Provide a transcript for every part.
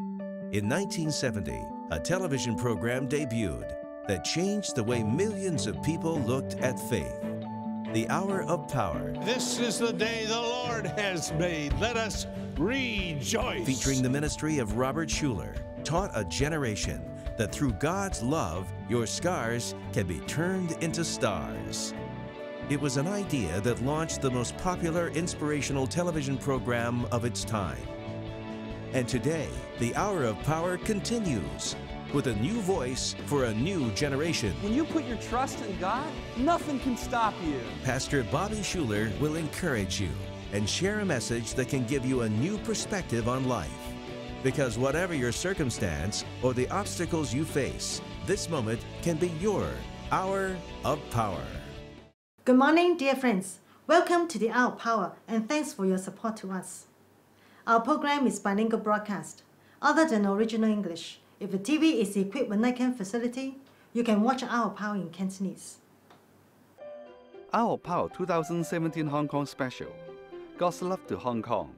In 1970, a television program debuted that changed the way millions of people looked at faith. The Hour of Power, This is the day the Lord has made. Let us rejoice. featuring the ministry of Robert Schuller, taught a generation that through God's love, your scars can be turned into stars. It was an idea that launched the most popular inspirational television program of its time. And today, the Hour of Power continues with a new voice for a new generation. When you put your trust in God, nothing can stop you. Pastor Bobby Schuller will encourage you and share a message that can give you a new perspective on life. Because whatever your circumstance or the obstacles you face, this moment can be your hour of power. Good morning, dear friends. Welcome to the Hour of Power and thanks for your support to us. Our program is bilingual broadcast. Other than original English, if the TV is equipped with NICAM facility, you can watch Our Power in Cantonese. Our Power 2017 Hong Kong Special God's Love to Hong Kong.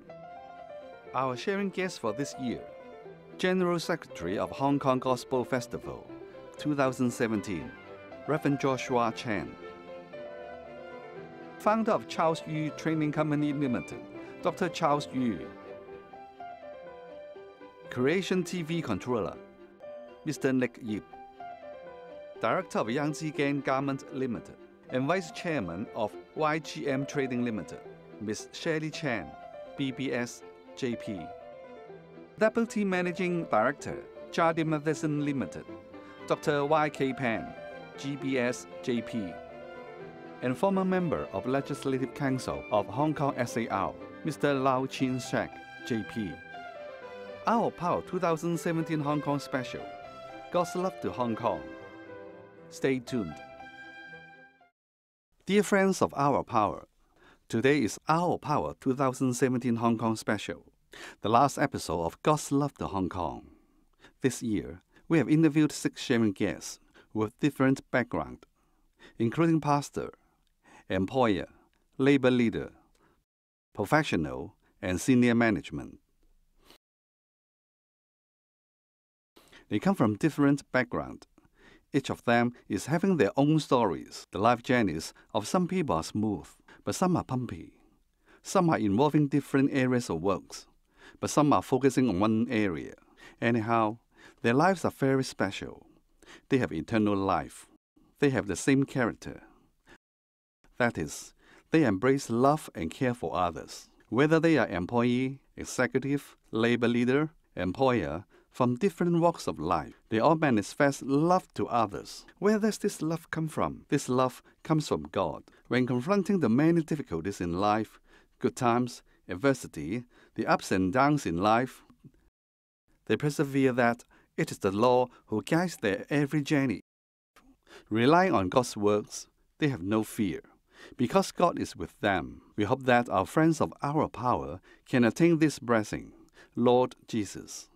Our sharing guest for this year, General Secretary of Hong Kong Gospel Festival 2017, Reverend Joshua Chan. Founder of Charles Yu Training Company Limited, Dr. Charles Yu. Creation TV Controller, Mr. Nick Yip. Director of Yangtzekiang Garment Limited and Vice Chairman of YGM Trading Limited, Ms. Shirley Chan, BBS JP. Deputy Managing Director, Jardine Matheson Limited, Dr. YK Pang, GBS JP. And former member of Legislative Council of Hong Kong SAR, Mr. Lau Chin Shek, JP. Our Power 2017 Hong Kong Special. God's Love to Hong Kong. Stay tuned. Dear friends of Our Power, today is Our Power 2017 Hong Kong Special, the last episode of God's Love to Hong Kong. This year, we have interviewed six sharing guests with different background, including pastor, employer, labor leader, professional, and senior management. They come from different background. Each of them is having their own stories. The life journeys of some people are smooth, but some are bumpy. Some are involving different areas of works, but some are focusing on one area. Anyhow, their lives are very special. They have eternal life. They have the same character. That is, they embrace love and care for others. Whether they are employee, executive, labor leader, employer, from different walks of life, they all manifest love to others. Where does this love come from? This love comes from God. When confronting the many difficulties in life, good times, adversity, the ups and downs in life, they persevere that it is the Lord who guides their every journey. Relying on God's words, they have no fear. Because God is with them, we hope that our friends of our power can attain this blessing. Lord Jesus.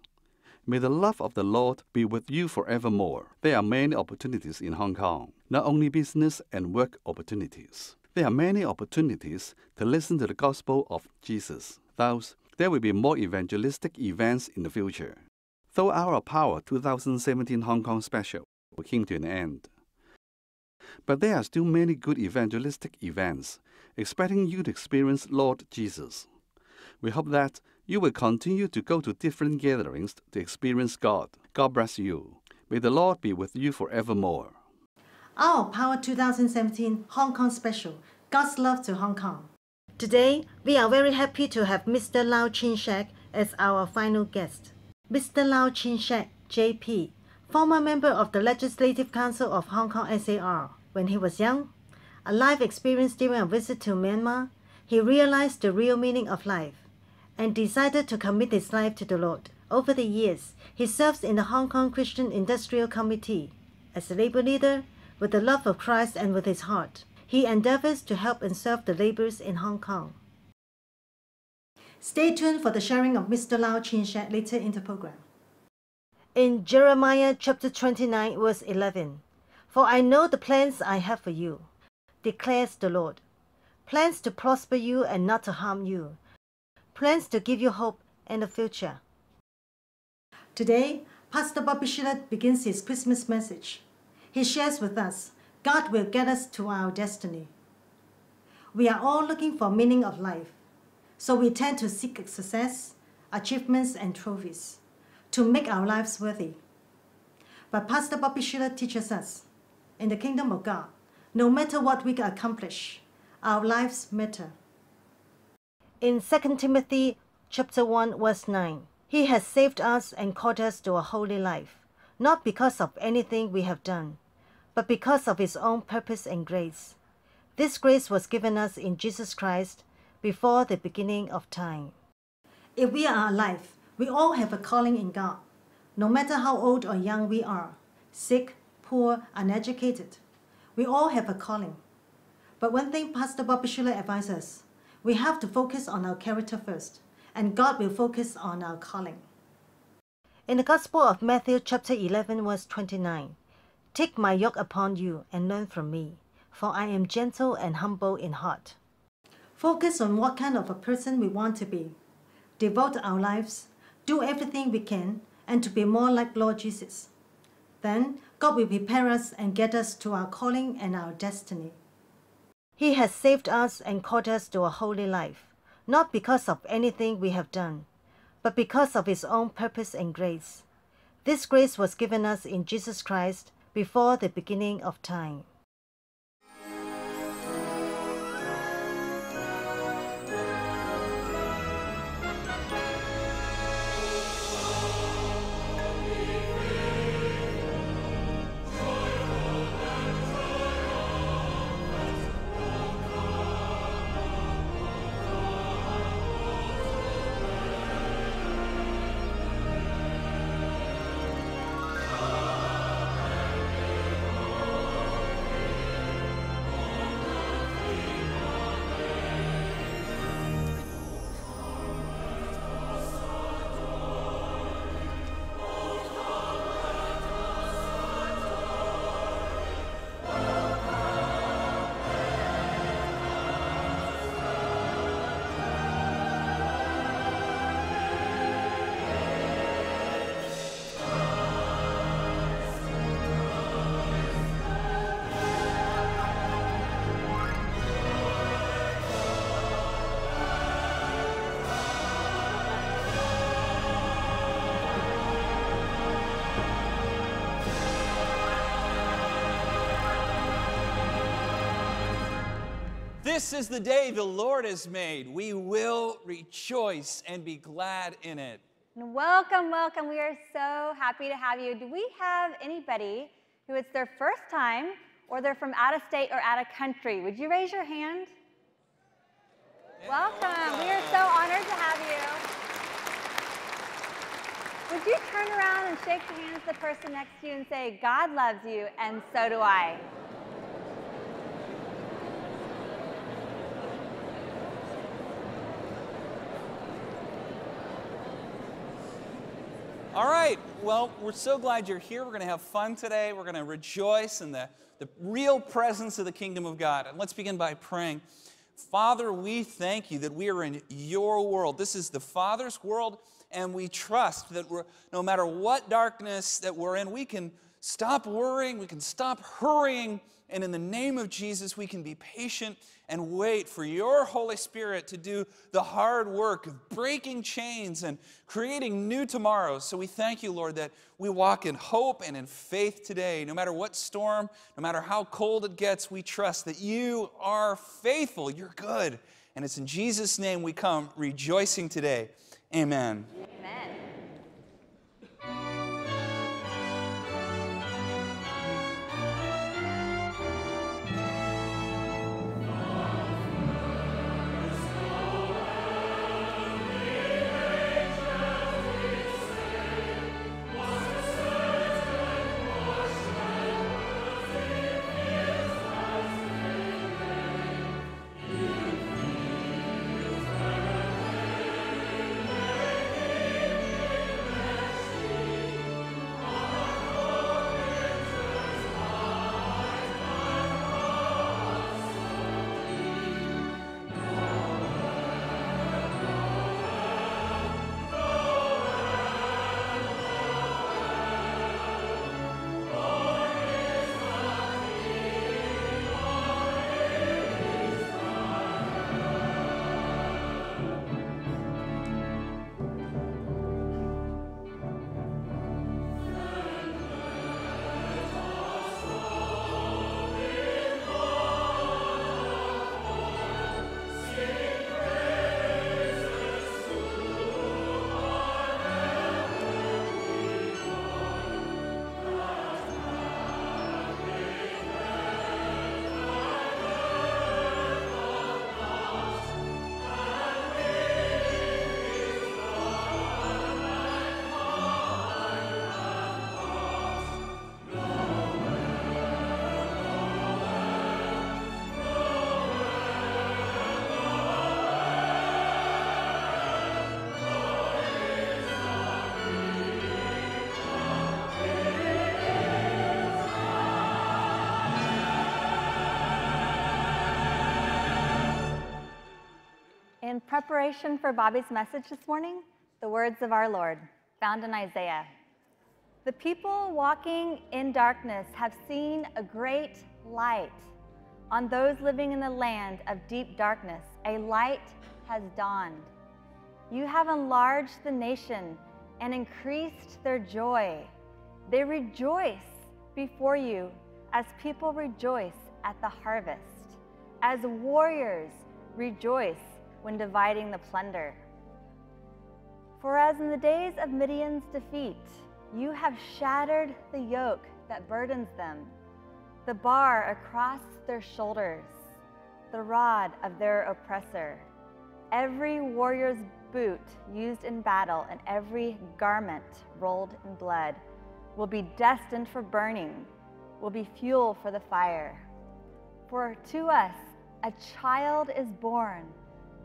May the love of the Lord be with you forevermore. There are many opportunities in Hong Kong, not only business and work opportunities. There are many opportunities to listen to the gospel of Jesus. Thus, there will be more evangelistic events in the future. Though our Power 2017 Hong Kong special came to an end, but there are still many good evangelistic events expecting you to experience Lord Jesus. We hope that you will continue to go to different gatherings to experience God. God bless you. May the Lord be with you forevermore. Our Power 2017 Hong Kong Special God's Love to Hong Kong. Today, we are very happy to have Mr. Lau Chin Shek as our final guest. Mr. Lau Chin Shek, JP, former member of the Legislative Council of Hong Kong SAR. When he was young, a life experience during a visit to Myanmar, he realized the real meaning of life and decided to commit his life to the Lord. Over the years, he serves in the Hong Kong Christian Industrial Committee. As a labor leader, with the love of Christ and with his heart, he endeavors to help and serve the laborers in Hong Kong. Stay tuned for the sharing of Mr. Lau Chin Shek later in the program. In Jeremiah chapter 29, verse 11, For I know the plans I have for you, declares the Lord plans to prosper you and not to harm you, plans to give you hope and a future. Today, Pastor Bobby Schuller begins his Christmas message. He shares with us God will get us to our destiny. We are all looking for meaning of life, so we tend to seek success, achievements, and trophies to make our lives worthy. But Pastor Bobby Schuller teaches us in the kingdom of God, no matter what we accomplish, our lives matter. In 2 Timothy chapter 1 verse 9, he has saved us and called us to a holy life, not because of anything we have done, but because of his own purpose and grace. This grace was given us in Jesus Christ before the beginning of time. If we are alive, we all have a calling in God, no matter how old or young we are, sick, poor, uneducated. We all have a calling. But one thing Pastor Bobby Schuller advises, we have to focus on our character first, and God will focus on our calling. In the Gospel of Matthew chapter 11 verse 29, Take my yoke upon you and learn from me, for I am gentle and humble in heart. Focus on what kind of a person we want to be. Devote our lives, do everything we can, and to be more like Lord Jesus. Then God will prepare us and get us to our calling and our destiny. He has saved us and called us to a holy life, not because of anything we have done, but because of His own purpose and grace. This grace was given us in Jesus Christ before the beginning of time. This is the day the Lord has made. We will rejoice and be glad in it. Welcome, welcome. We are so happy to have you. Do we have anybody who it's their first time or they're from out of state or out of country? Would you raise your hand? Welcome. We are so honored to have you. Would you turn around and shake the hands of the person next to you and say, God loves you, and so do I? All right. Well, we're so glad you're here. We're going to have fun today. We're going to rejoice in the, the real presence of the kingdom of God. And let's begin by praying. Father, we thank you that we are in your world. This is the Father's world, and we trust that we're, no matter what darkness that we're in, we can stop worrying, we can stop hurrying, and in the name of Jesus, we can be patient and wait for your Holy Spirit to do the hard work of breaking chains and creating new tomorrows. So we thank you, Lord, that we walk in hope and in faith today. No matter what storm, no matter how cold it gets, we trust that you are faithful, you're good. And it's in Jesus' name we come rejoicing today. Amen. Amen. Preparation for Bobby's message this morning, the words of our Lord, found in Isaiah. The people walking in darkness have seen a great light. On those living in the land of deep darkness, a light has dawned. You have enlarged the nation and increased their joy. They rejoice before you as people rejoice at the harvest, as warriors rejoice when dividing the plunder. For as in the days of Midian's defeat, you have shattered the yoke that burdens them, the bar across their shoulders, the rod of their oppressor. Every warrior's boot used in battle and every garment rolled in blood will be destined for burning, will be fuel for the fire. For to us a child is born,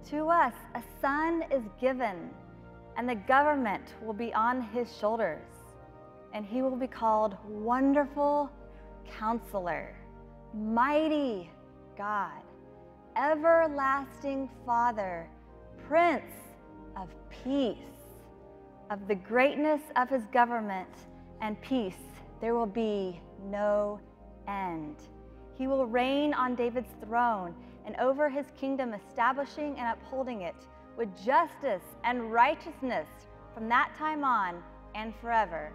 to us a son is given, and the government will be on his shoulders, and he will be called Wonderful Counselor, Mighty God, Everlasting Father, Prince of Peace. Of the greatness of his government and peace, there will be no end. He will reign on David's throne and over his kingdom, establishing and upholding it with justice and righteousness from that time on and forever.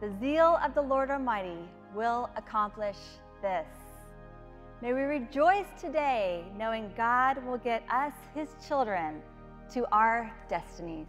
The zeal of the Lord Almighty will accomplish this. May we rejoice today knowing God will get us, his children, to our destinies.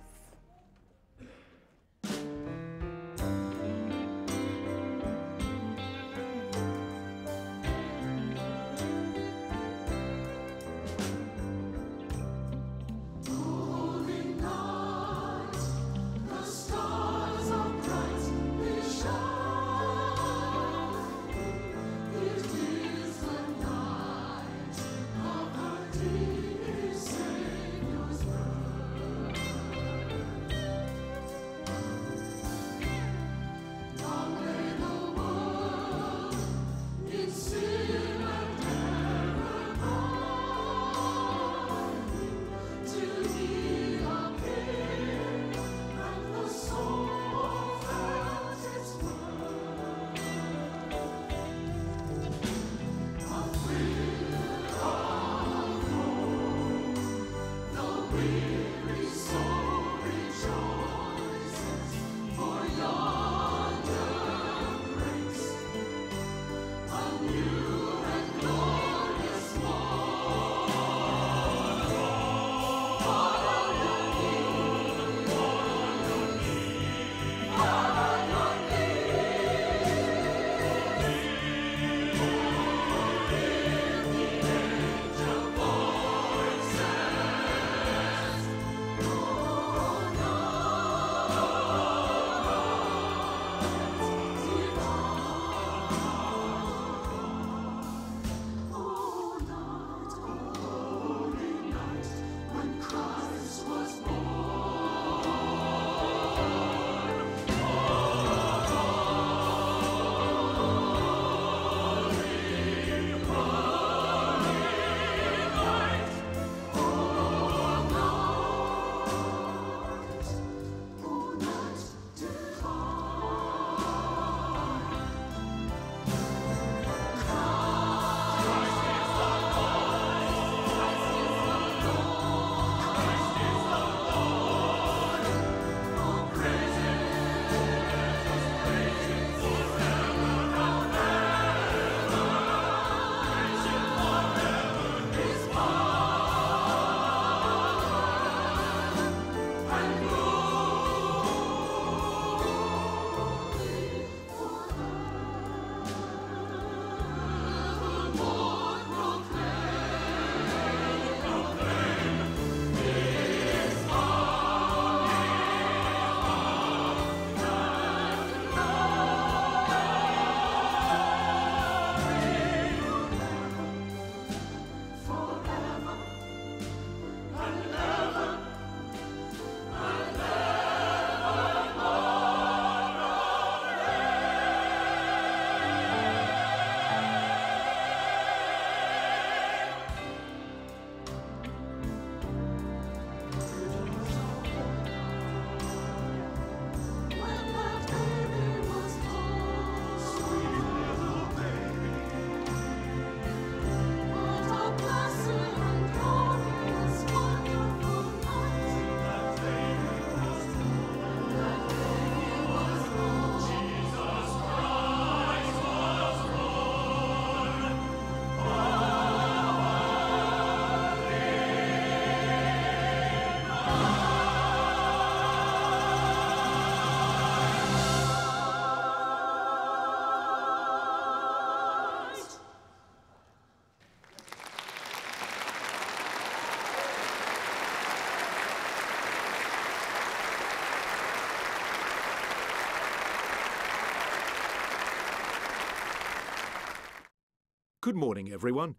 Good morning, everyone.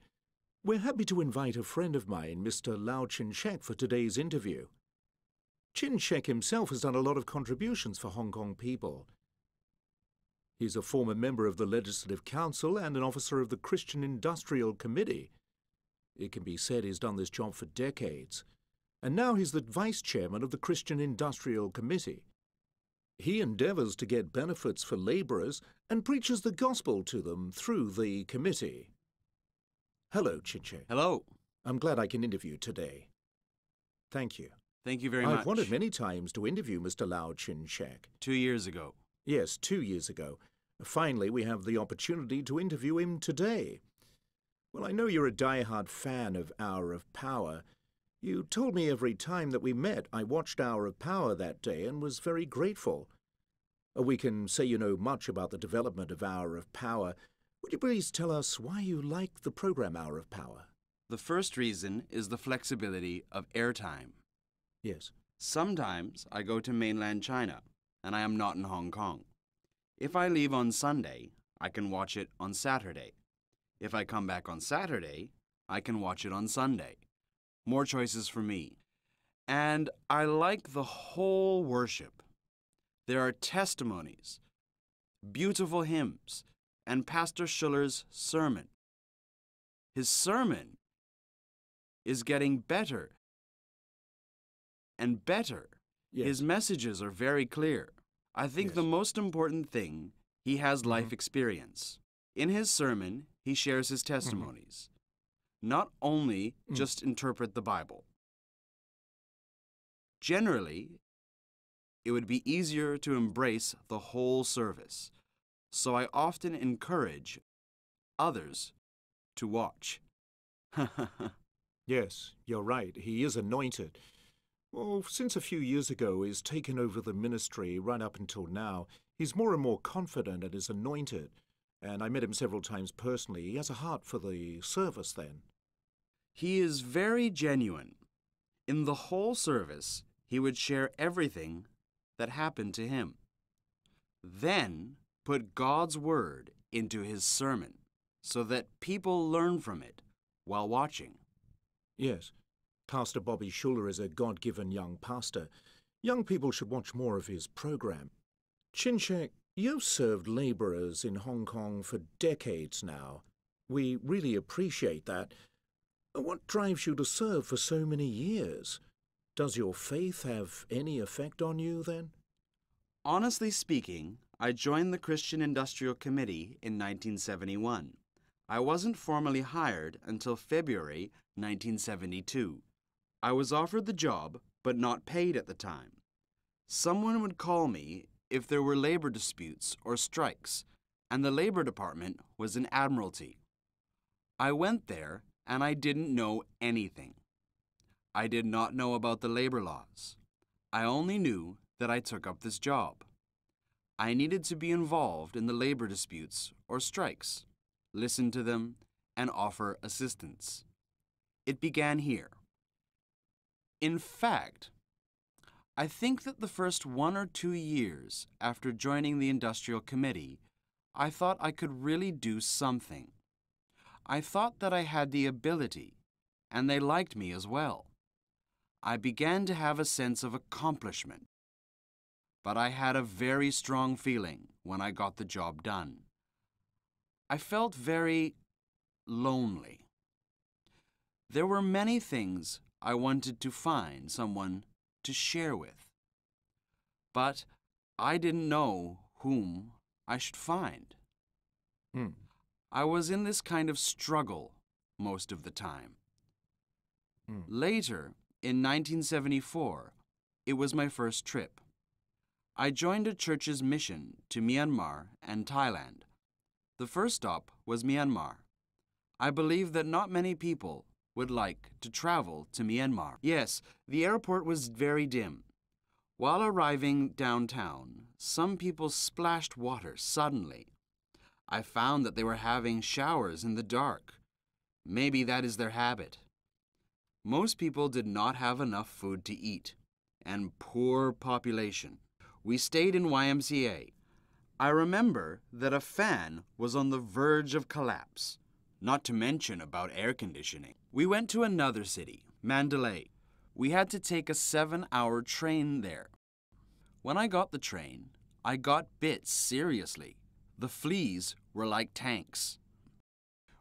We're happy to invite a friend of mine, Mr. Lau Chin Shek, for today's interview. Chin Shek himself has done a lot of contributions for Hong Kong people. He's a former member of the Legislative Council and an officer of the Christian Industrial Committee. It can be said he's done this job for decades. And now he's the vice chairman of the Christian Industrial Committee. He endeavours to get benefits for labourers and preaches the gospel to them through the committee. Hello, Chin Shek. Hello. I'm glad I can interview today. Thank you. Thank you very much. I've wanted many times to interview Mr. Lau Chin Shek. Two years ago. Yes, two years ago. Finally, we have the opportunity to interview him today. Well, I know you're a die-hard fan of Hour of Power. You told me every time that we met I watched Hour of Power that day and was very grateful. We can say you know much about the development of Hour of Power. Would you please tell us why you like the program Hour of Power? The first reason is the flexibility of airtime. Yes. Sometimes I go to mainland China and I am not in Hong Kong. If I leave on Sunday, I can watch it on Saturday. If I come back on Saturday, I can watch it on Sunday. More choices for me. And I like the whole worship. There are testimonies, beautiful hymns, and Pastor Schuller's sermon. His sermon is getting better and better. Yes. His messages are very clear. I think the most important thing, he has life experience. In his sermon, he shares his testimonies. Not only Mm. just interpret the Bible. Generally, it would be easier to embrace the whole service, so I often encourage others to watch. Yes, you're right. He is anointed. Well, since a few years ago he's taken over the ministry right up until now, he's more and more confident and is anointed. And I met him several times personally. He has a heart for the service then. He is very genuine. In the whole service, he would share everything that happened to him. Then put God's word into his sermon so that people learn from it while watching. Yes, Pastor Bobby Schuller is a God given young pastor. Young people should watch more of his program. Chin Shek, you've served labourers in Hong Kong for decades now. We really appreciate that. What drives you to serve for so many years? Does your faith have any effect on you then? Honestly speaking, I joined the Christian Industrial Committee in 1971. I wasn't formally hired until February 1972. I was offered the job, but not paid at the time. Someone would call me if there were labor disputes or strikes, and the Labor Department was in Admiralty. I went there and I didn't know anything. I did not know about the labor laws. I only knew that I took up this job. I needed to be involved in the labor disputes or strikes, listen to them, and offer assistance. It began here. In fact, I think that the first one or two years after joining the Industrial Committee, I thought I could really do something. I thought that I had the ability, and they liked me as well. I began to have a sense of accomplishment. But I had a very strong feeling when I got the job done. I felt very lonely. There were many things I wanted to find someone to share with. But I didn't know whom I should find. Hmm. I was in this kind of struggle most of the time. Hmm. Later, in 1974, it was my first trip. I joined a church's mission to Myanmar and Thailand. The first stop was Myanmar. I believe that not many people would like to travel to Myanmar. Yes, the airport was very dim. While arriving downtown, some people splashed water suddenly. I found that they were having showers in the dark. Maybe that is their habit. Most people did not have enough food to eat, and poor population. We stayed in YMCA. I remember that a fan was on the verge of collapse. not to mention about air conditioning. We went to another city, Mandalay. We had to take a seven hour train there. When I got the train, I got bit seriously. The fleas were like tanks.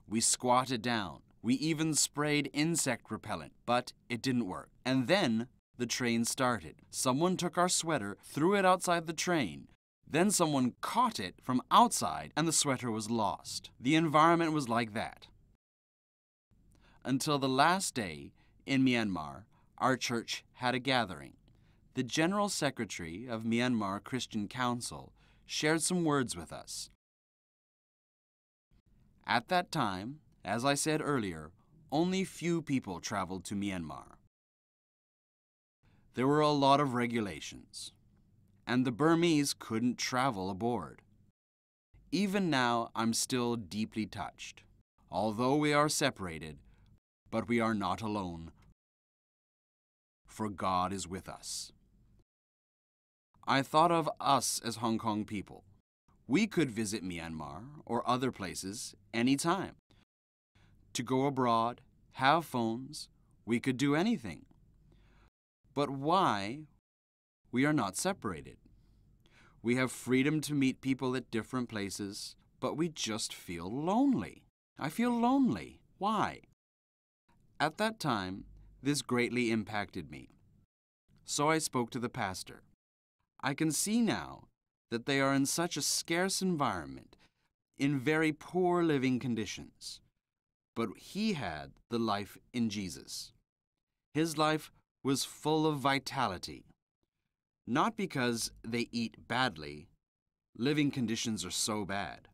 We squatted down. We even sprayed insect repellent, but it didn't work. And then the train started. Someone took our sweater, threw it outside the train. Then someone caught it from outside, and the sweater was lost. The environment was like that. Until the last day in Myanmar, our church had a gathering. The General Secretary of Myanmar Christian Council shared some words with us. At that time, as I said earlier, only few people traveled to Myanmar. There were a lot of regulations, and the Burmese couldn't travel aboard. Even now, I'm still deeply touched. Although we are separated, but we are not alone, for God is with us. I thought of us as Hong Kong people. We could visit Myanmar or other places anytime. To go abroad, have phones, we could do anything. But why we are not separated? We have freedom to meet people at different places, but we just feel lonely. I feel lonely. Why? At that time, this greatly impacted me. So I spoke to the pastor. I can see now that they are in such a scarce environment, in very poor living conditions. But he had the life in Jesus. His life was full of vitality. Not because they eat badly, living conditions are so bad,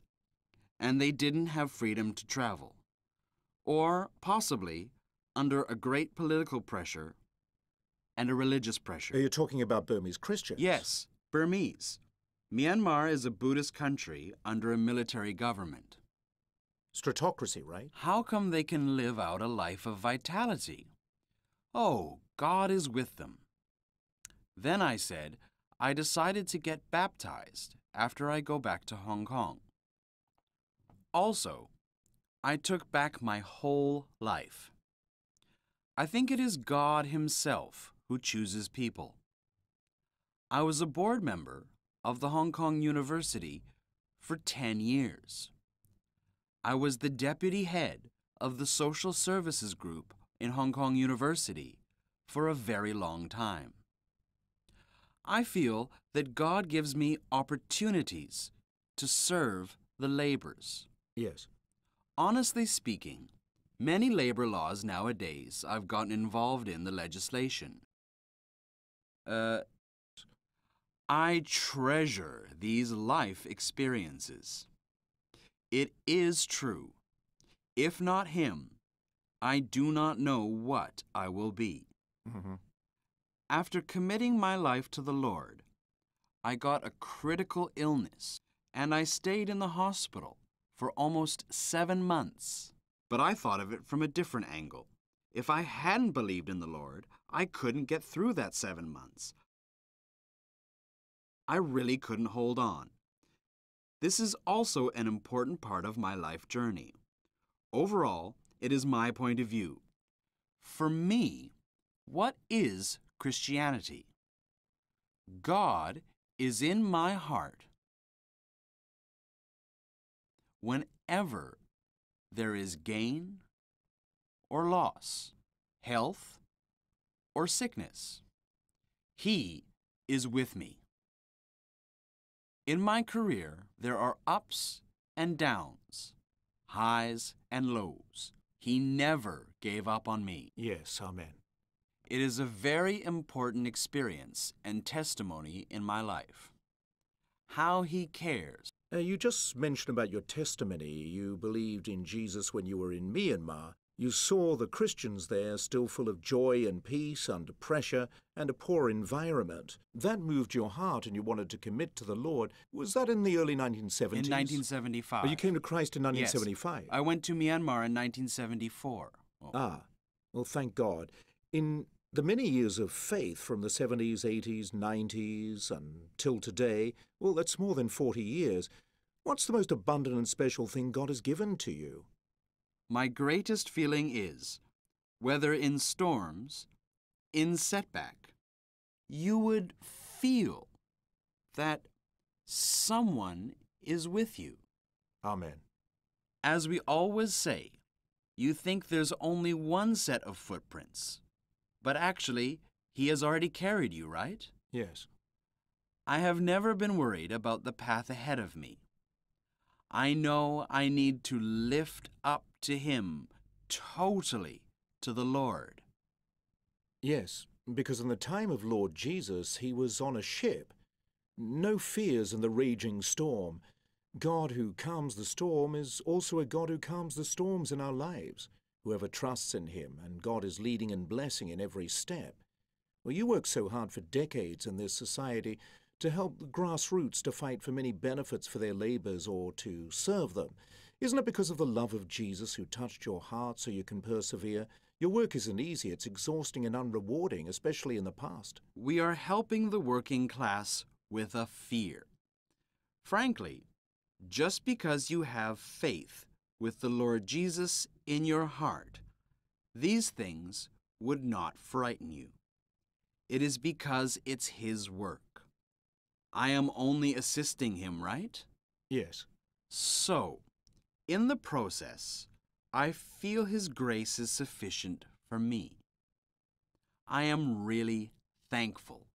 and they didn't have freedom to travel. Or possibly under a great political pressure and a religious pressure. Are you talking about Burmese Christians? Yes, Burmese. Myanmar is a Buddhist country under a military government. Stratocracy, right? How come they can live out a life of vitality? Oh, God is with them. Then I said, I decided to get baptized after I go back to Hong Kong. Also, I took back my whole life. I think it is God Himself who chooses people. I was a board member of the Hong Kong University for 10 years. I was the deputy head of the social services group in Hong Kong University for a very long time. I feel that God gives me opportunities to serve the laborers. Yes. Honestly speaking, many labor laws nowadays I've gotten involved in the legislation. Uh, I treasure these life experiences. It is true. If not Him, I do not know what I will be. Mm-hmm. After committing my life to the Lord, I got a critical illness and I stayed in the hospital for almost seven months. But I thought of it from a different angle. If I hadn't believed in the Lord, I couldn't get through that seven months. I really couldn't hold on. This is also an important part of my life journey. Overall, it is my point of view. For me, what is Christianity? God is in my heart whenever there is gain or loss, health or sickness. He is with me. In my career, there are ups and downs, highs and lows. He never gave up on me. Yes, Amen. It is a very important experience and testimony in my life. How he cares. Uh, you just mentioned about your testimony. You believed in Jesus when you were in Myanmar. You saw the Christians there still full of joy and peace under pressure and a poor environment. That moved your heart and you wanted to commit to the Lord. Was that in the early 1970s? In 1975. Oh, you came to Christ in 1975? Yes. I went to Myanmar in 1974. Oh. Ah, well, thank God. In the many years of faith from the 70s, 80s, 90s, until today, well, that's more than 40 years. What's the most abundant and special thing God has given to you? my greatest feeling is whether in storms, in setback, you would feel that someone is with you. Amen. As we always say, you think there's only one set of footprints, but actually, he has already carried you, right? Yes. I have never been worried about the path ahead of me. I know I need to lift up to Him totally to the Lord. Yes, because in the time of Lord Jesus, he was on a ship. No fears in the raging storm. God who calms the storm is also a God who calms the storms in our lives. Whoever trusts in him, and God is leading and blessing in every step. Well, you work so hard for decades in this society to help the grassroots to fight for many benefits for their labours or to serve them. Isn't it because of the love of Jesus who touched your heart so you can persevere? Your work isn't easy, it's exhausting and unrewarding, especially in the past. We are helping the working class with a fear. Frankly, just because you have faith with the Lord Jesus in your heart, these things would not frighten you. It is because it's His work. I am only assisting Him, right? Yes. So, in the process, I feel His grace is sufficient for me. I am really thankful.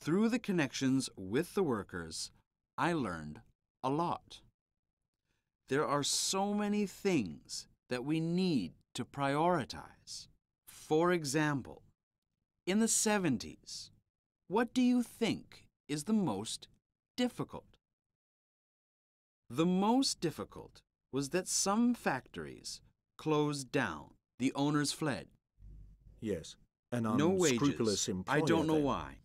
Through the connections with the workers, I learned a lot. There are so many things that we need to prioritize. For example, in the 70s, what do you think is the most difficult? The most difficult was that some factories closed down. The owners fled. Yes. An no wages. unscrupulous employer. I don't know then. why.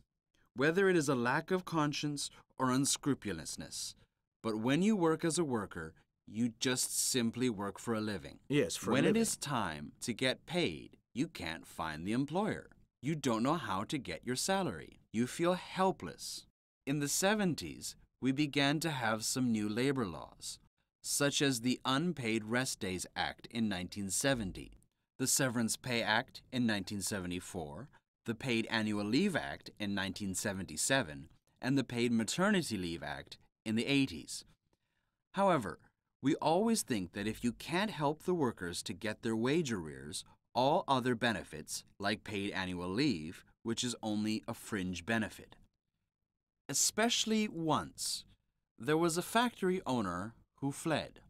Whether it is a lack of conscience or unscrupulousness, but when you work as a worker, you just simply work for a living. Yes, for a when it is time to get paid, you can't find the employer. You don't know how to get your salary. You feel helpless. In the 70s, we began to have some new labor laws, such as the Unpaid Rest Days Act in 1970, the Severance Pay Act in 1974, the Paid Annual Leave Act in 1977, and the Paid Maternity Leave Act in the 80s. However, we always think that if you can't help the workers to get their wage arrears, all other benefits, like paid annual leave, which is only a fringe benefit. Especially once, there was a factory owner who fled.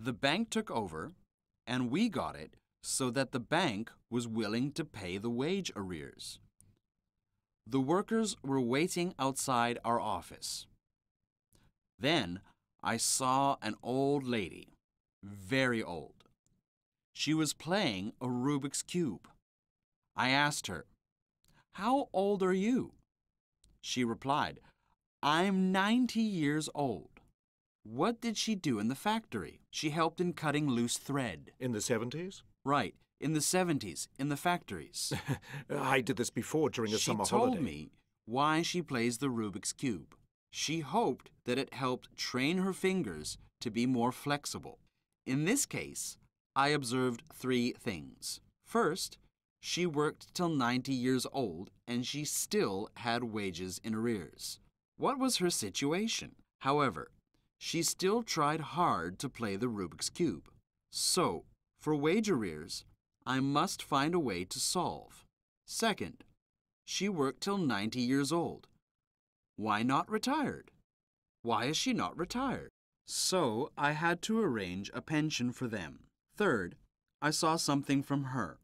The bank took over, and we got it so that the bank was willing to pay the wage arrears. The workers were waiting outside our office. Then I saw an old lady, very old. She was playing a Rubik's Cube. I asked her, How old are you? She replied, I'm 90 years old. What did she do in the factory? She helped in cutting loose thread. In the 70s? Right, in the 70s, in the factories. I did this before during a she summer told me why she plays the Rubik's Cube. She hoped that it helped train her fingers to be more flexible. In this case, I observed three things. First, she worked till 90 years old and she still had wages in arrears. What was her situation? However, she still tried hard to play the Rubik's Cube. So, for wage arrears, I must find a way to solve. Second, she worked till 90 years old. Why not retired? Why is she not retired? So I had to arrange a pension for them. Third, I saw something from her.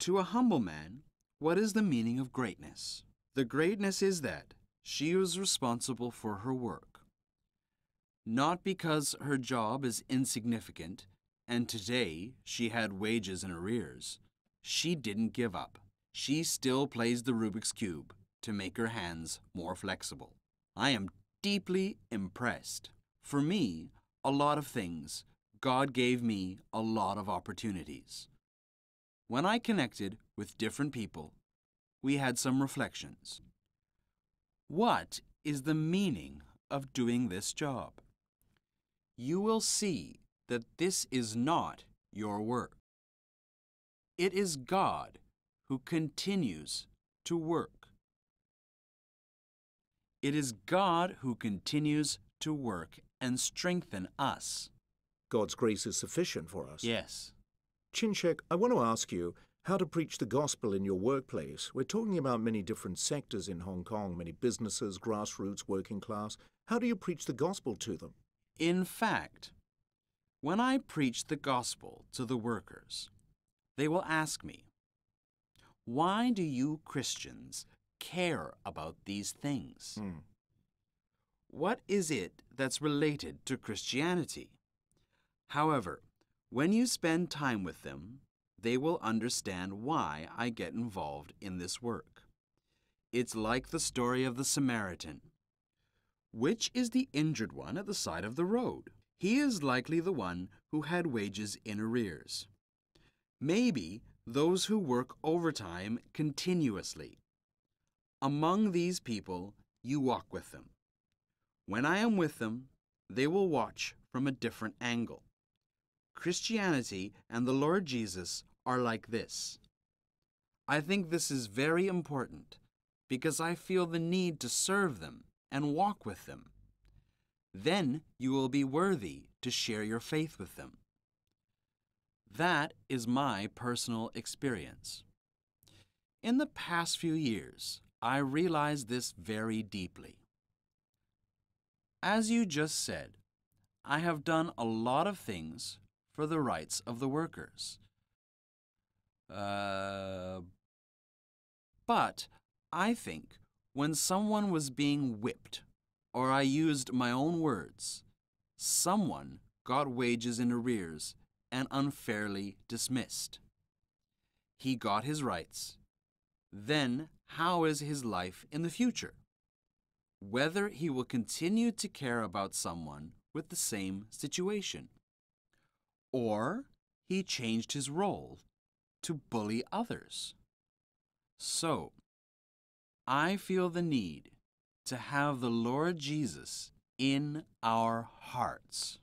To a humble man, what is the meaning of greatness? The greatness is that she was responsible for her work. Not because her job is insignificant and today she had wages in arrears. She didn't give up. She still plays the Rubik's Cube to make her hands more flexible. I am deeply impressed. For me, a lot of things, God gave me a lot of opportunities. When I connected with different people, we had some reflections. What is the meaning of doing this job? You will see that this is not your work. It is God who continues to work. It is God who continues to work and strengthen us. God's grace is sufficient for us. Yes. Chin Shek, I want to ask you how to preach the gospel in your workplace. We're talking about many different sectors in Hong Kong, many businesses, grassroots, working class. How do you preach the gospel to them? In fact, when I preach the gospel to the workers, they will ask me, Why do you Christians care about these things? Hmm. What is it that's related to Christianity? However, when you spend time with them, they will understand why I get involved in this work. It's like the story of the Samaritan. Which is the injured one at the side of the road? He is likely the one who had wages in arrears. Maybe those who work overtime continuously. Among these people, you walk with them. When I am with them, they will watch from a different angle. Christianity and the Lord Jesus are like this. I think this is very important because I feel the need to serve them and walk with them. Then you will be worthy to share your faith with them. That is my personal experience. In the past few years, I realize this very deeply. As you just said, I have done a lot of things for the rights of the workers. Uh, but I think when someone was being whipped, or I used my own words, someone got wages in arrears and unfairly dismissed. He got his rights. Then, how is his life in the future? Whether he will continue to care about someone with the same situation. Or he changed his role to bully others. So, I feel the need to have the Lord Jesus in our hearts.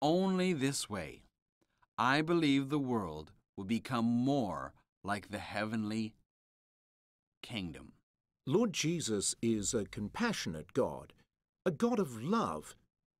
Only this way, I believe the world will become more like the heavenly kingdom. Lord Jesus is a compassionate God, a God of love.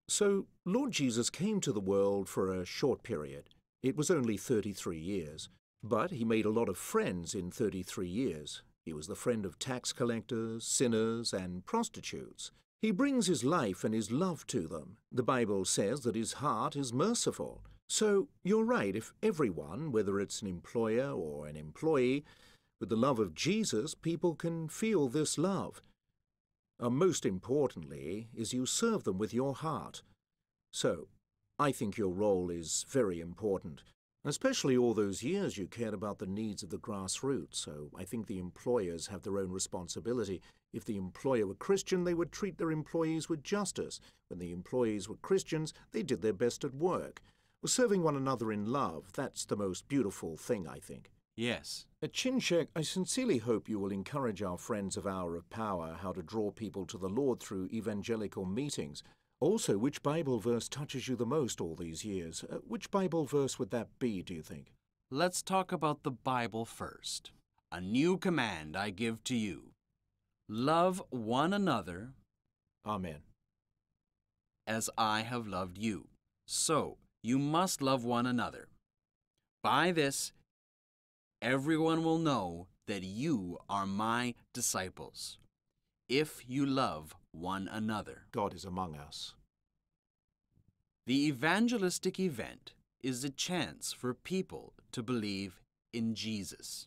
So, Lord Jesus came to the world for a short period. It was only 33 years. But he made a lot of friends in 33 years. He was the friend of tax collectors, sinners, and prostitutes. He brings his life and his love to them. The Bible says that his heart is merciful. So you're right, if everyone, whether it's an employer or an employee, with the love of Jesus, people can feel this love. And most importantly, is you serve them with your heart. So, I think your role is very important. Especially all those years you cared about the needs of the grassroots, so I think the employers have their own responsibility. If the employer were Christian, they would treat their employees with justice. When the employees were Christians, they did their best at work. Serving one another in love, that's the most beautiful thing, I think. Yes. At Chin Shek, I sincerely hope you will encourage our friends of Hour of Power how to draw people to the Lord through evangelical meetings. Also, which Bible verse touches you the most all these years? Uh, which Bible verse would that be, do you think? Let's talk about the Bible first. A new command I give to you love one another Amen. as I have loved you. So, you must love one another. By this, everyone will know that you are my disciples, if you love one another. God is among us. The evangelistic event is a chance for people to believe in Jesus.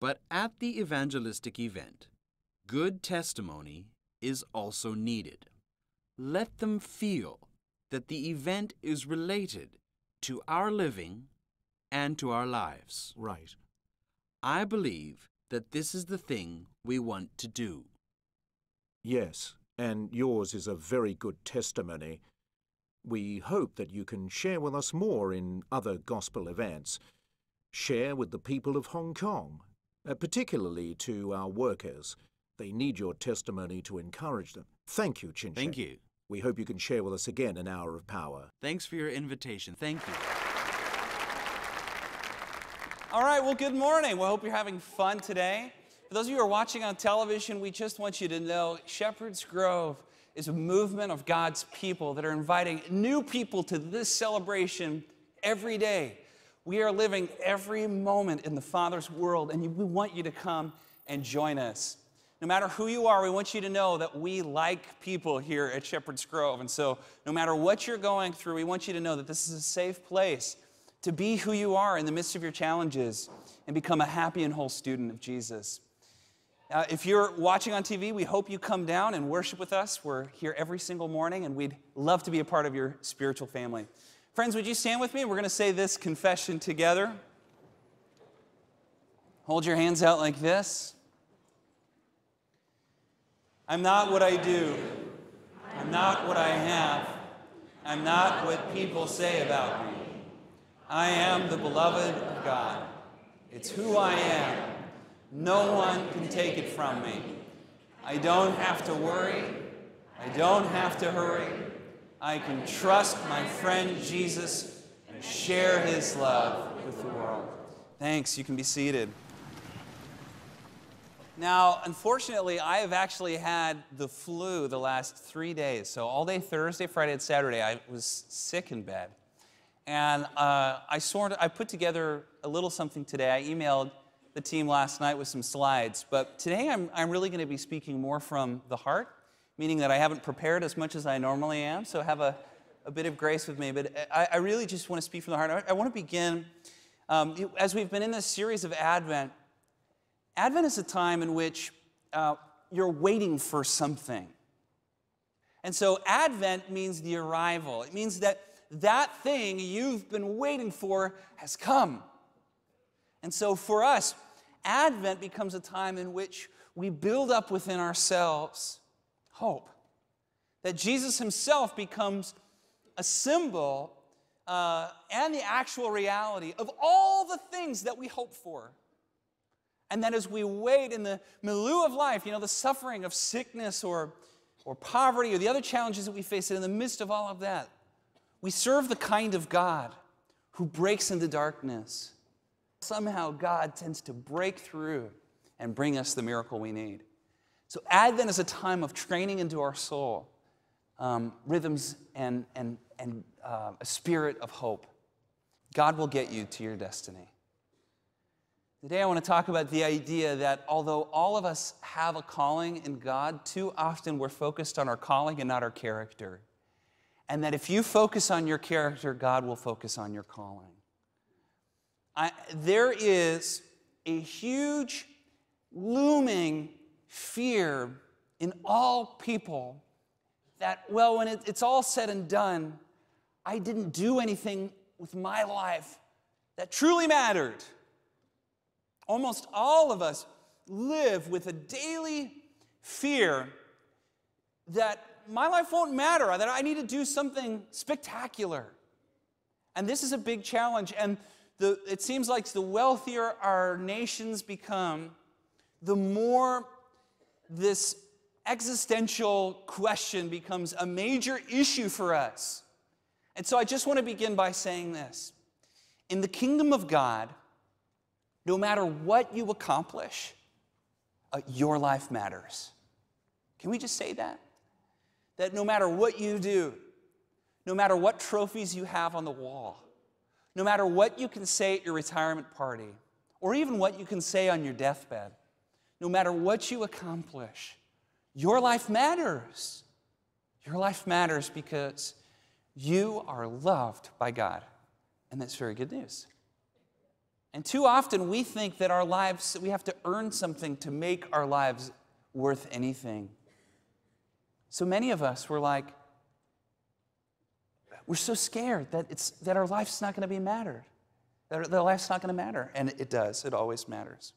But at the evangelistic event, good testimony is also needed. Let them feel that the event is related to our living and to our lives. Right. I believe that this is the thing we want to do. Yes, and yours is a very good testimony. We hope that you can share with us more in other gospel events. Share with the people of Hong Kong, uh, particularly to our workers. They need your testimony to encourage them. Thank you, Chin Thank you. We hope you can share with us again an hour of power. Thanks for your invitation. Thank you. All right, well, good morning. We hope you're having fun today. For those of you who are watching on television, we just want you to know Shepherd's Grove is a movement of God's people that are inviting new people to this celebration every day. We are living every moment in the Father's world, and we want you to come and join us. No matter who you are, we want you to know that we like people here at Shepherd's Grove. And so, no matter what you're going through, we want you to know that this is a safe place to be who you are in the midst of your challenges and become a happy and whole student of Jesus. Uh, if you're watching on TV, we hope you come down and worship with us. We're here every single morning, and we'd love to be a part of your spiritual family. Friends, would you stand with me? We're going to say this confession together. Hold your hands out like this. I'm not what I do. I'm not what I have. I'm not what people say about me. I am the beloved of God. It's who I am. No one can take it from me. I don't have to worry. I don't have to hurry. I can trust my friend Jesus and share his love with the world. Thanks. You can be seated. Now, unfortunately, I have actually had the flu the last three days. So, all day Thursday, Friday, and Saturday, I was sick in bed. And uh, I, sort of, I put together a little something today. I emailed the team last night with some slides. But today, I'm, I'm really going to be speaking more from the heart, meaning that I haven't prepared as much as I normally am. So, have a, a bit of grace with me. But I, I really just want to speak from the heart. I, I want to begin, um, as we've been in this series of Advent. Advent is a time in which uh, you're waiting for something. And so Advent means the arrival. It means that that thing you've been waiting for has come. And so for us, Advent becomes a time in which we build up within ourselves hope. That Jesus himself becomes a symbol uh, and the actual reality of all the things that we hope for. And that as we wait in the milieu of life, you know, the suffering of sickness or, or poverty or the other challenges that we face, and in the midst of all of that, we serve the kind of God who breaks into darkness. Somehow God tends to break through and bring us the miracle we need. So Advent is a time of training into our soul um, rhythms and, and, and uh, a spirit of hope. God will get you to your destiny. Today, I want to talk about the idea that although all of us have a calling in God, too often we're focused on our calling and not our character. And that if you focus on your character, God will focus on your calling. I, there is a huge, looming fear in all people that, well, when it, it's all said and done, I didn't do anything with my life that truly mattered almost all of us live with a daily fear that my life won't matter, that I need to do something spectacular. And this is a big challenge. And the, it seems like the wealthier our nations become, the more this existential question becomes a major issue for us. And so I just want to begin by saying this In the kingdom of God, no matter what you accomplish, uh, your life matters. Can we just say that? That no matter what you do, no matter what trophies you have on the wall, no matter what you can say at your retirement party, or even what you can say on your deathbed, no matter what you accomplish, your life matters. Your life matters because you are loved by God. And that's very good news. And too often we think that our lives, we have to earn something to make our lives worth anything. So many of us were like, we're so scared that, it's, that our life's not going to be mattered, that our, life's not going to matter. And it does, it always matters.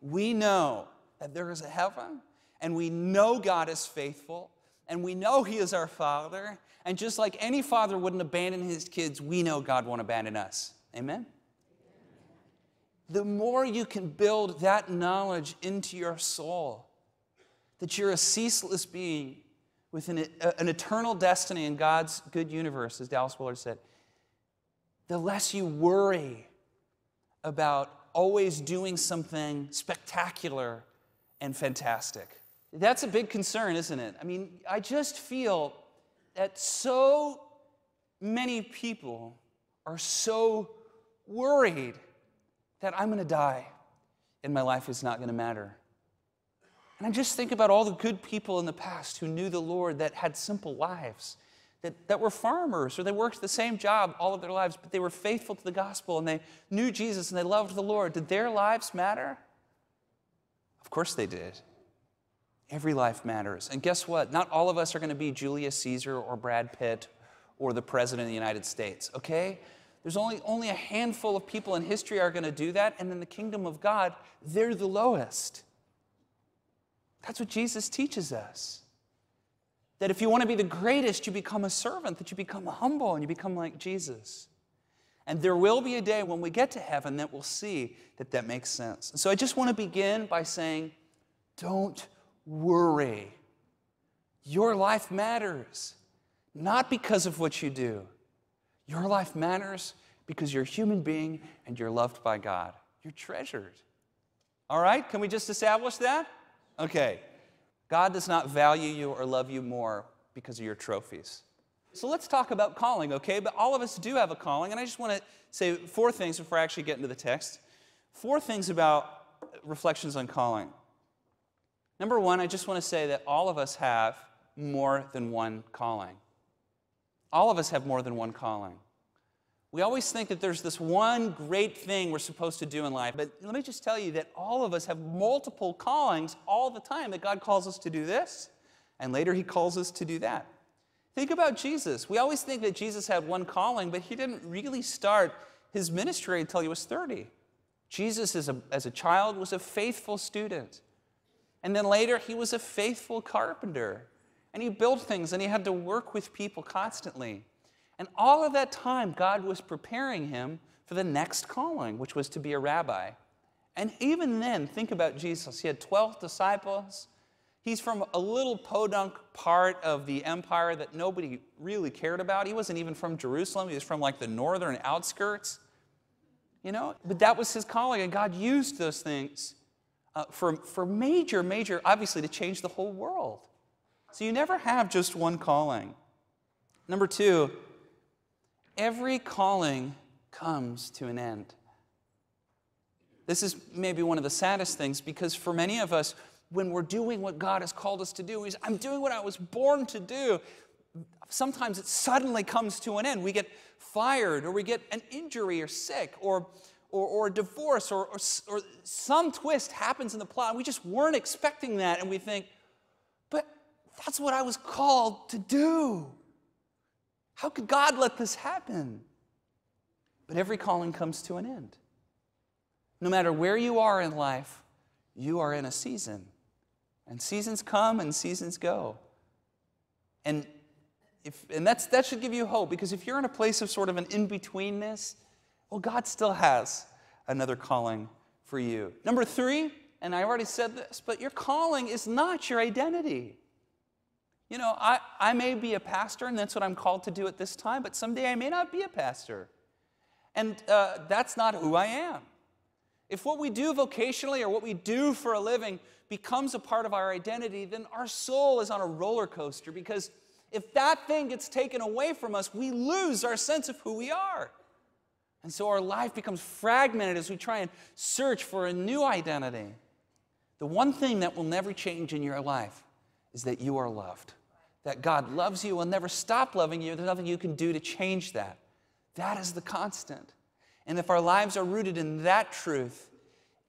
We know that there is a heaven, and we know God is faithful, and we know He is our Father. And just like any father wouldn't abandon his kids, we know God won't abandon us. Amen? The more you can build that knowledge into your soul that you're a ceaseless being with an, an eternal destiny in God's good universe, as Dallas Willard said, the less you worry about always doing something spectacular and fantastic. That's a big concern, isn't it? I mean, I just feel that so many people are so worried that I'm going to die and my life is not going to matter. And I just think about all the good people in the past who knew the Lord that had simple lives, that, that were farmers or they worked the same job all of their lives, but they were faithful to the gospel and they knew Jesus and they loved the Lord. Did their lives matter? Of course they did. Every life matters. And guess what? Not all of us are going to be Julius Caesar or Brad Pitt or the President of the United States, okay? There's only, only a handful of people in history are going to do that, and in the kingdom of God, they're the lowest. That's what Jesus teaches us. That if you want to be the greatest, you become a servant, that you become humble and you become like Jesus. And there will be a day when we get to heaven that we'll see that that makes sense. so I just want to begin by saying, don't worry. Your life matters, not because of what you do. Your life matters because you're a human being and you're loved by God. You're treasured. All right? Can we just establish that? Okay. God does not value you or love you more because of your trophies. So let's talk about calling, okay? But all of us do have a calling, and I just want to say four things before I actually get into the text. Four things about reflections on calling. Number one, I just want to say that all of us have more than one calling. All of us have more than one calling. We always think that there's this one great thing we're supposed to do in life, but let me just tell you that all of us have multiple callings all the time, that God calls us to do this, and later He calls us to do that. Think about Jesus. We always think that Jesus had one calling, but He didn't really start His ministry until He was 30. Jesus, as a, as a child, was a faithful student. And then later, He was a faithful carpenter. And He built things, and He had to work with people constantly. And all of that time, God was preparing him for the next calling, which was to be a rabbi. And even then, think about Jesus. He had 12 disciples. He's from a little podunk part of the empire that nobody really cared about. He wasn't even from Jerusalem, he was from like the northern outskirts. You know, but that was his calling, and God used those things uh, for, for major, major, obviously, to change the whole world. So you never have just one calling. Number two, every calling comes to an end. This is maybe one of the saddest things because for many of us, when we're doing what God has called us to do, is I'm doing what I was born to do. Sometimes it suddenly comes to an end. We get fired, or we get an injury, or sick, or or, or a divorce, or, or, or some twist happens in the plot, we just weren't expecting that, and we think, that's what I was called to do. How could God let this happen? But every calling comes to an end. No matter where you are in life, you are in a season. And seasons come and seasons go. And, if, and that's, that should give you hope because if you're in a place of sort of an in betweenness, well, God still has another calling for you. Number three, and I already said this, but your calling is not your identity. You know, I, I may be a pastor, and that's what I'm called to do at this time, but someday I may not be a pastor. And uh, that's not who I am. If what we do vocationally or what we do for a living becomes a part of our identity, then our soul is on a roller coaster because if that thing gets taken away from us, we lose our sense of who we are. And so our life becomes fragmented as we try and search for a new identity. The one thing that will never change in your life is that you are loved that God loves you, will never stop loving you. There's nothing you can do to change that. That is the constant. And if our lives are rooted in that truth,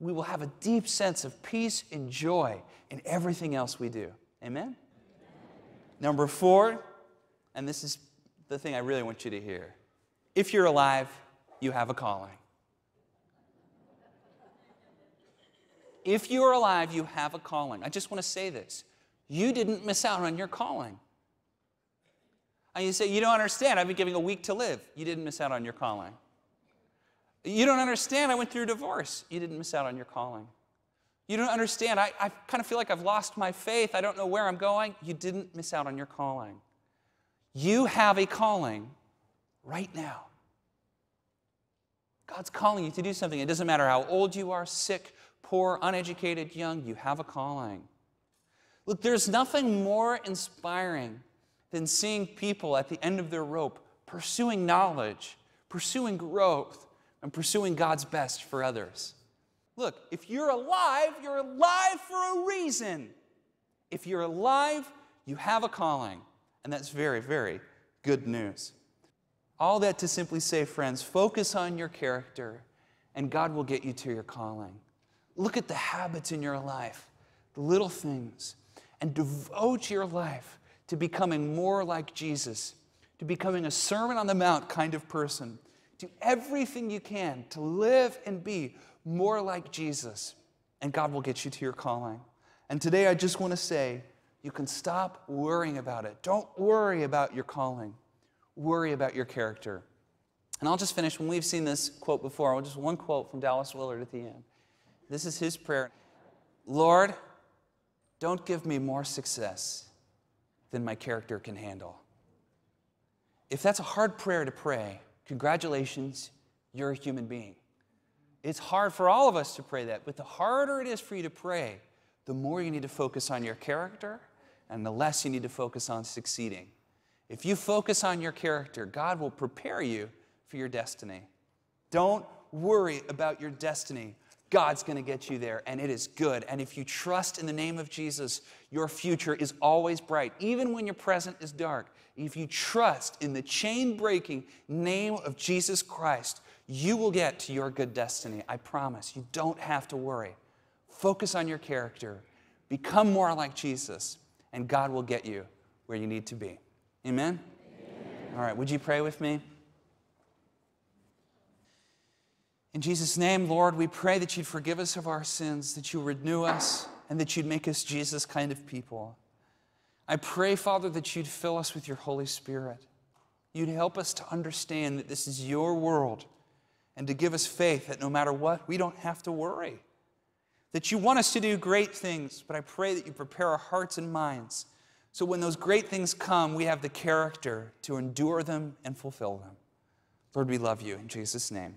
we will have a deep sense of peace and joy in everything else we do. Amen? Amen? Number four, and this is the thing I really want you to hear. If you're alive, you have a calling. If you are alive, you have a calling. I just want to say this. You didn't miss out on your calling. And you say, You don't understand. I've been giving a week to live. You didn't miss out on your calling. You don't understand. I went through divorce. You didn't miss out on your calling. You don't understand. I, I kind of feel like I've lost my faith. I don't know where I'm going. You didn't miss out on your calling. You have a calling right now. God's calling you to do something. It doesn't matter how old you are, sick, poor, uneducated, young, you have a calling. Look, there's nothing more inspiring than seeing people at the end of their rope pursuing knowledge, pursuing growth, and pursuing God's best for others. Look, if you're alive, you're alive for a reason. If you're alive, you have a calling. And that's very, very good news. All that to simply say, friends, focus on your character, and God will get you to your calling. Look at the habits in your life, the little things, and devote your life to becoming more like Jesus, to becoming a Sermon on the Mount kind of person. Do everything you can to live and be more like Jesus, and God will get you to your calling. And today I just want to say, you can stop worrying about it. Don't worry about your calling, worry about your character. And I'll just finish when we've seen this quote before. Just one quote from Dallas Willard at the end. This is his prayer Lord, don't give me more success than my character can handle. If that's a hard prayer to pray, congratulations, you're a human being. It's hard for all of us to pray that, but the harder it is for you to pray, the more you need to focus on your character and the less you need to focus on succeeding. If you focus on your character, God will prepare you for your destiny. Don't worry about your destiny. God's going to get you there, and it is good. And if you trust in the name of Jesus, your future is always bright, even when your present is dark. If you trust in the chain breaking name of Jesus Christ, you will get to your good destiny. I promise. You don't have to worry. Focus on your character, become more like Jesus, and God will get you where you need to be. Amen? Amen? All right, would you pray with me? In Jesus' name, Lord, we pray that you'd forgive us of our sins, that you renew us, and that you'd make us Jesus kind of people. I pray, Father, that you'd fill us with your Holy Spirit. You'd help us to understand that this is your world and to give us faith that no matter what, we don't have to worry that you want us to do great things, but I pray that you prepare our hearts and minds so when those great things come, we have the character to endure them and fulfill them. Lord, we love you. In Jesus' name,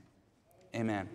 amen.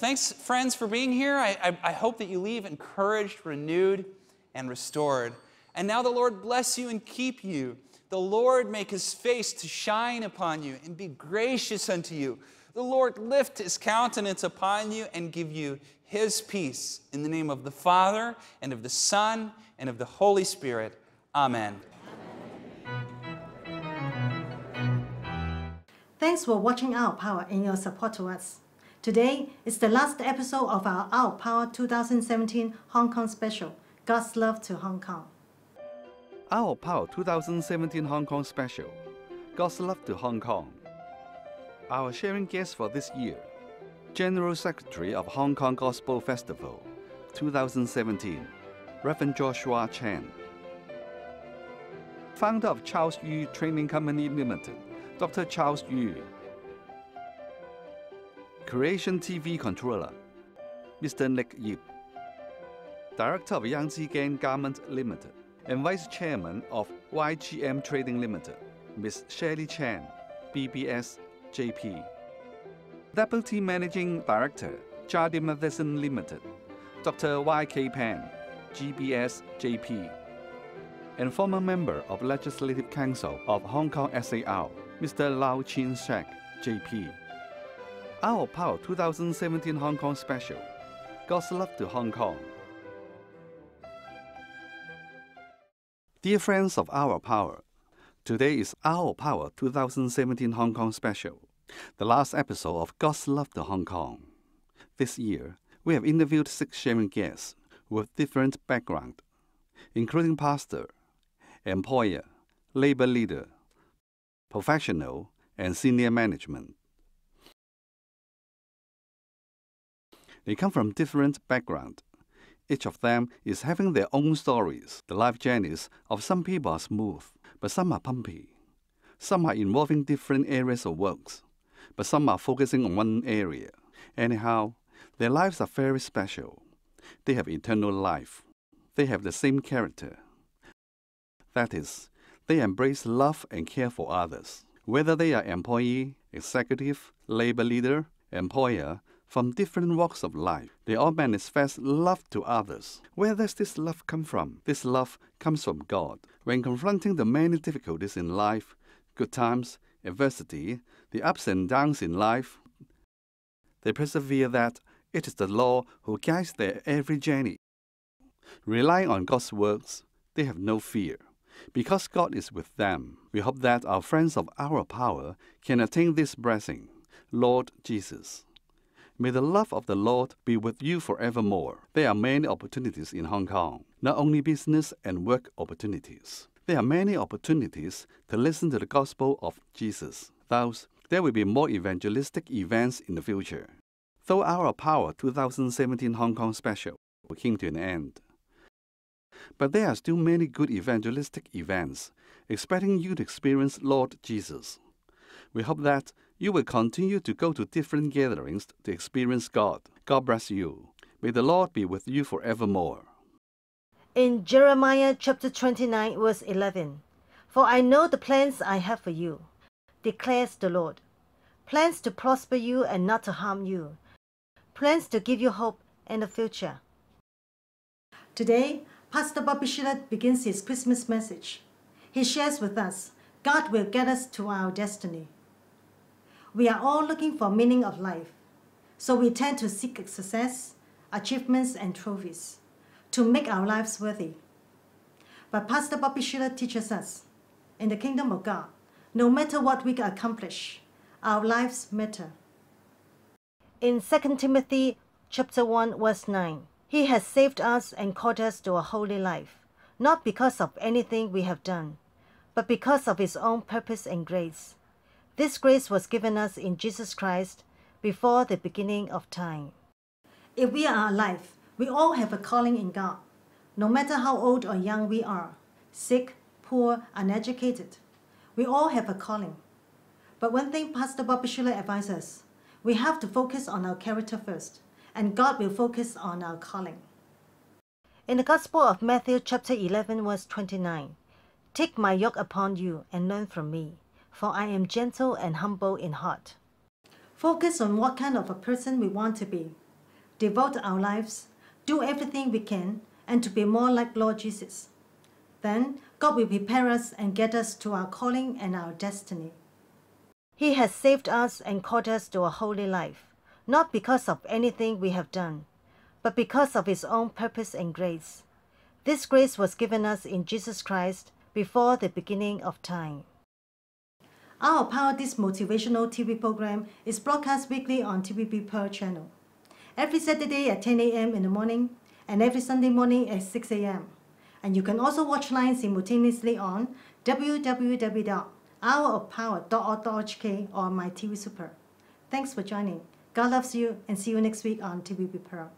Thanks, friends, for being here. I, I, I, hope that you leave encouraged, renewed, and restored. And now the Lord bless you and keep you. The Lord make his face to shine upon you and be gracious unto you. The Lord lift his countenance upon you and give you his peace. In the name of the Father, and of the Son, and of the Holy Spirit. Amen. Thanks for watching our power and your support to us. Today is the last episode of our Our Power 2017 Hong Kong special, God's Love to Hong Kong. Our Power 2017 Hong Kong special, God's Love to Hong Kong. Our sharing guest for this year, General Secretary of Hong Kong Gospel Festival 2017, Reverend Joshua Chan. Founder of Charles Yu Training Company Limited, Dr. Charles Yu. Creation TV Controller, Mr. Nick Yip. Director of Yangtzekiang Garment Limited and Vice Chairman of YGM Trading Limited, Ms. Shirley Chan, BBS JP. Deputy Managing Director, Jardine Matheson Limited, Dr. YK Pang, GBS JP. and former member of Legislative Council of Hong Kong SAR, Mr. Lau Chin Shek, JP. Our Power 2017 Hong Kong Special. God's Love to Hong Kong. Dear friends of Our Power, today is Our Power 2017 Hong Kong Special, the last episode of God's Love to Hong Kong. This year, we have interviewed six sharing guests with different background, including pastor, employer, labor leader, professional, and senior management. They come from different background. Each of them is having their own stories. The life journeys of some people are smooth, but some are bumpy. Some are involving different areas of works, but some are focusing on one area. Anyhow, their lives are very special. They have eternal life. They have the same character. That is, they embrace love and care for others. Whether they are employee, executive, labor leader, employer, from different walks of life, they all manifest love to others. Where does this love come from? This love comes from God. When confronting the many difficulties in life, good times, adversity, the ups and downs in life, they persevere that it is the Lord who guides their every journey. Relying on God's works, they have no fear. Because God is with them, we hope that our friends of our power can attain this blessing. Lord Jesus. May the love of the Lord be with you forevermore. There are many opportunities in Hong Kong, not only business and work opportunities. There are many opportunities to listen to the gospel of Jesus. Thus, there will be more evangelistic events in the future. Though our Power 2017 Hong Kong special came to an end, but there are still many good evangelistic events expecting you to experience Lord Jesus. We hope that you will continue to go to different gatherings to experience God. God bless you. May the Lord be with you forevermore. In Jeremiah chapter 29, verse 11, For I know the plans I have for you, declares the Lord plans to prosper you and not to harm you, plans to give you hope and a future. Today, Pastor Bobby begins his Christmas message. He shares with us God will get us to our destiny. We are all looking for meaning of life, so we tend to seek success, achievements, and trophies to make our lives worthy. But Pastor Bobby Schuller teaches us in the kingdom of God, no matter what we accomplish, our lives matter. In 2 Timothy chapter 1 verse 9, he has saved us and called us to a holy life, not because of anything we have done, but because of his own purpose and grace. This grace was given us in Jesus Christ before the beginning of time. If we are alive, we all have a calling in God, no matter how old or young we are, sick, poor, uneducated. We all have a calling. But one thing Pastor Bobby Schuller advises, us, we have to focus on our character first, and God will focus on our calling. In the Gospel of Matthew chapter 11 verse 29, Take my yoke upon you and learn from me, for I am gentle and humble in heart. Focus on what kind of a person we want to be. Devote our lives, do everything we can, and to be more like Lord Jesus. Then God will prepare us and get us to our calling and our destiny. He has saved us and called us to a holy life, not because of anything we have done, but because of His own purpose and grace. This grace was given us in Jesus Christ before the beginning of time. Our Power This motivational TV program is broadcast weekly on TVB Pearl channel. Every Saturday at 10 a.m. in the morning and every Sunday morning at 6 a.m. And you can also watch live simultaneously on www.hourofpower.org.hk or My TV Super. Thanks for joining. God loves you and see you next week on TVB Pearl.